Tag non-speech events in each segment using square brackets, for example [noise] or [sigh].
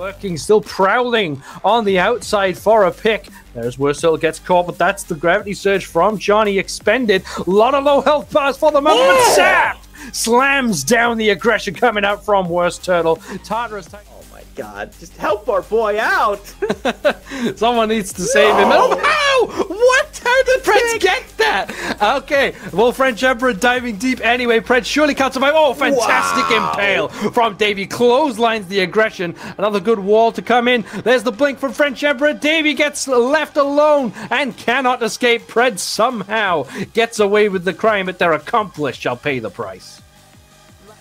Lurking, still prowling on the outside for a pick. There's Wurstel gets caught, but that's the gravity surge from Johnny expended. A lot of low health bars for the moment, but Sap slams down the aggression coming out from Worst Turtle. Tartarus. Oh my god, just help our boy out! [laughs] Someone needs to save him. Oh, how? What? How did Prince get that? [laughs] Okay, well, French Emperor diving deep anyway. Prince surely can't survive. Oh, fantastic Wow. impale from Davy. Clotheslines the aggression. Another good wall to come in. There's the blink from French Emperor. Davy gets left alone and cannot escape. Pred somehow gets away with the crime, but their accomplice shall pay the price.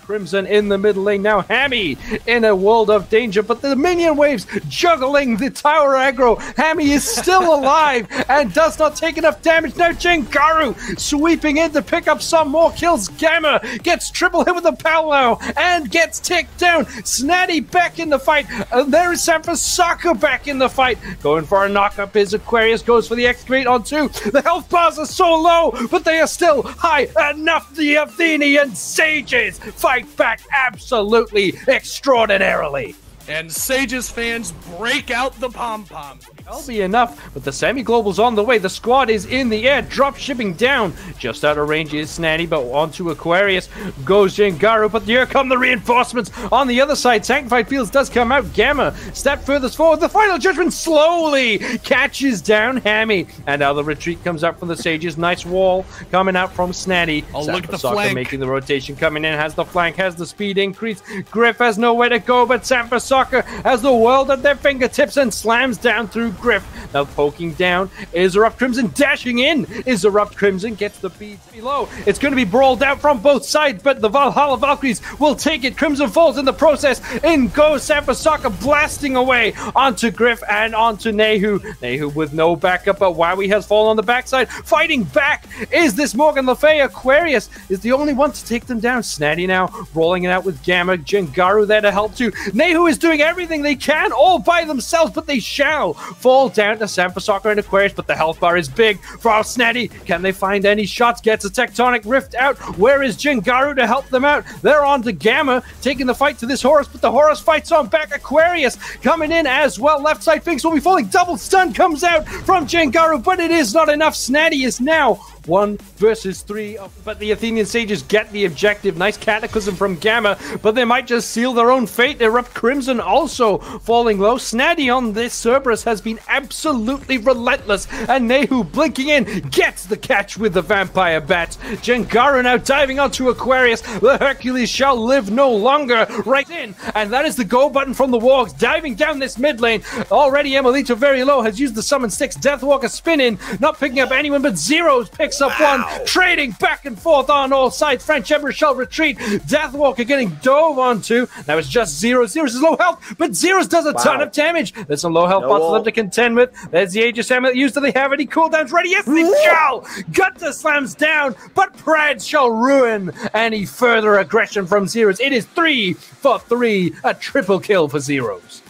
Crimson in the middle lane. Now Hammy in a world of danger, but the minion waves juggling the tower aggro. Hammy is still [laughs] alive and does not take enough damage. Now Jengaru sweeping in to pick up some more kills. Gamma gets triple hit with the Palau and gets ticked down. Snatty back in the fight. And there is San Saka back in the fight. Going for a knock up is Aquarius. Goes for the X-Great on two. The health bars are so low, but they are still high enough. The Athenian sages fight back absolutely extraordinarily. And Sages fans break out the pom poms. That'll be enough, but the semi-global's on the way. The squad is in the air, drop shipping down. Just out of range is Snatty, but onto Aquarius goes Jengaru. But here come the reinforcements on the other side. Sanctified Fields does come out. Gamma, step furthest forward. The final judgment slowly catches down Hammy. And now the retreat comes up from the Sages. Nice wall coming out from Snatty. Oh, look at the flank. making the rotation coming in, has the flank, has the speed increase. Griff has nowhere to go, but Sampa Soccer has the world at their fingertips and slams down through Griff. Now poking down is Crimson dashing in. Is Crimson gets the beads below. It's going to be brawled out from both sides, but the Valhalla Valkyries will take it. Crimson falls in the process. In goes Sampa Soccer blasting away onto Griff and onto Nehu. Nehu with no backup, but Wowie has fallen on the backside. Fighting back is this Morgan Le Fay. Aquarius is the only one to take them down. Snatty now rolling it out with Gamma. Jengaru there to help too. Nehu is doing everything they can all by themselves, but they shall fall down to Sampa Soccer and Aquarius. But the health bar is big for our Snatty. Can they find any shots? Gets a tectonic rift out. Where is Jengaru to help them out? They're on to Gamma, taking the fight to this Horus, but the Horus fights on back. Aquarius coming in as well. Left side Finks will be falling. Double stun comes out from Jengaru, but it is not enough. Snatty is now one versus three. Uh, but the Athenian Sages get the objective. Nice cataclysm from Gamma, but they might just seal their own fate. Erupt Crimson also falling low. Snatty on this Cerberus has been absolutely relentless, and Nehu blinking in gets the catch with the vampire bat. Jengaru now diving onto Aquarius. The Hercules shall live no longer. Right in, and that is the go button from the Wargs diving down this mid lane. Already Emilito very low has used the summon sticks. Deathwalker spin in, not picking up anyone but Zeros picks up one, trading back and forth on all sides. French Emperor shall retreat. Deathwalker getting dove onto. Now it's just Zeros. Zeros is low health, but Zeros does a ton of damage. There's some low health No bots for them to contend with. There's the Aegis Amulet used. Do they have any cooldowns ready? Yes, they shall. Gutta slams down, but Prad shall ruin any further aggression from Zeros. It is three for three, a triple kill for Zeros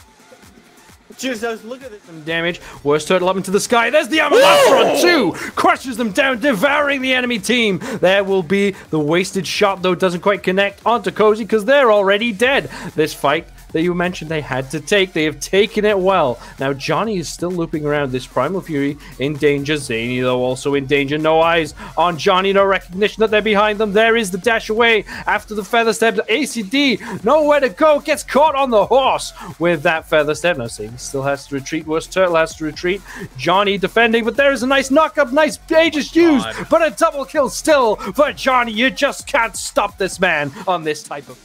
Jesus, look at this. damage. Worst turtle up into the sky. There's the Amalastron on two. Crushes them down, devouring the enemy team. There will be the wasted shot, though, doesn't quite connect onto Cozy because they're already dead. This fight that you mentioned they had to take. They have taken it well. Now, Johnny is still looping around this Primal Fury in danger. Zany, though, also in danger. No eyes on Johnny. No recognition that they're behind them. There is the dash away after the feather step. ACD, nowhere to go. Gets caught on the horse with that feather step. Now, Zany still has to retreat. Worst Turtle has to retreat. Johnny defending, but there is a nice knock up. Nice Aegis oh used, but a double kill still for Johnny. You just can't stop this man on this type of.